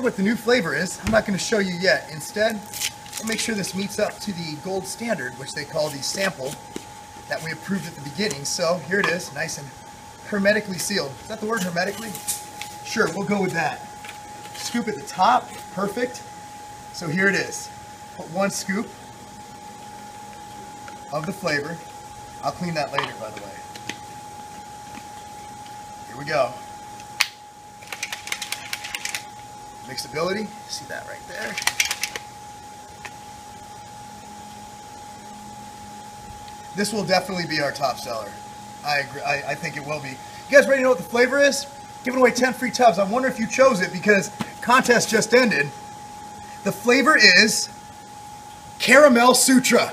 what the new flavor is. I'm not going to show you yet. Instead, we'll make sure this meets up to the gold standard, which they call the sample that we approved at the beginning. So here it is, nice and hermetically sealed. Is that the word, hermetically? Sure, we'll go with that. Scoop at the top, perfect. So here it is. Put one scoop of the flavor. I'll clean that later, by the way. Here we go. Mixability, see that right there. This will definitely be our top seller. I agree. I, I think it will be. You guys ready to know what the flavor is? Giving away 10 free tubs. I wonder if you chose it because contest just ended. The flavor is Caramel Sutra.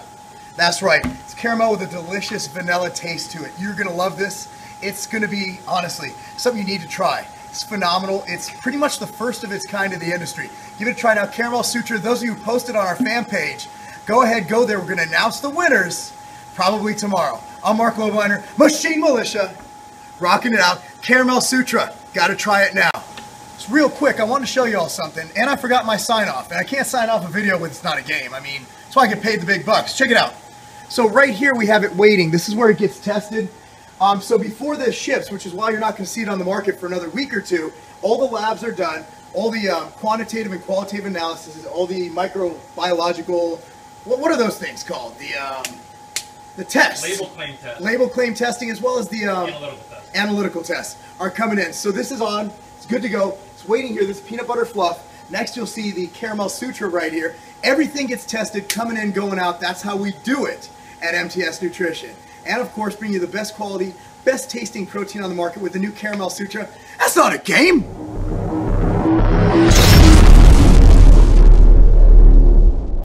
That's right. It's caramel with a delicious vanilla taste to it. You're going to love this. It's going to be, honestly, something you need to try. It's phenomenal. It's pretty much the first of its kind in the industry. Give it a try now. Caramel Sutra, those of you who posted on our fan page, go ahead, go there. We're going to announce the winners probably tomorrow. I'm Marc Lobliner, Machine Militia, rocking it out. Caramel Sutra, got to try it now. It's real quick, I want to show you all something, and I forgot my sign off, and I can't sign off a video when it's not a game. I mean, that's why I get paid the big bucks. Check it out. So right here we have it waiting. This is where it gets tested. Um, so before this ships, which is why you're not going to see it on the market for another week or two, all the labs are done. All the um, quantitative and qualitative analysis, all the microbiological, what, what are those things called? The um, the tests. Label claim test. Label claim testing as well as the um, Analytical test. analytical tests are coming in. So this is on. It's good to go. It's waiting here. This peanut butter fluff. Next you'll see the caramel sutra right here. Everything gets tested, coming in, going out. That's how we do it at MTS Nutrition. And of course, bring you the best quality, best tasting protein on the market with the new caramel sutra. That's not a game.